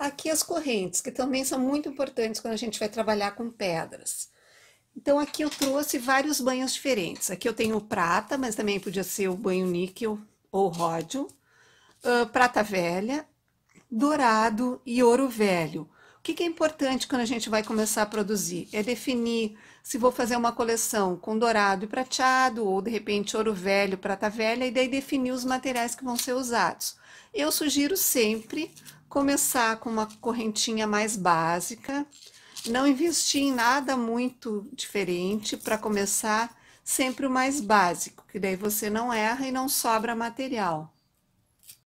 Aqui as correntes, que também são muito importantes quando a gente vai trabalhar com pedras. Então aqui eu trouxe vários banhos diferentes. Aqui eu tenho prata, mas também podia ser o banho níquel ou ródio, uh, prata velha, dourado e ouro velho. O que, que é importante quando a gente vai começar a produzir? É definir se vou fazer uma coleção com dourado e prateado, ou de repente ouro velho, prata velha, e daí definir os materiais que vão ser usados. Eu sugiro sempre começar com uma correntinha mais básica, não investir em nada muito diferente para começar sempre o mais básico, que daí você não erra e não sobra material.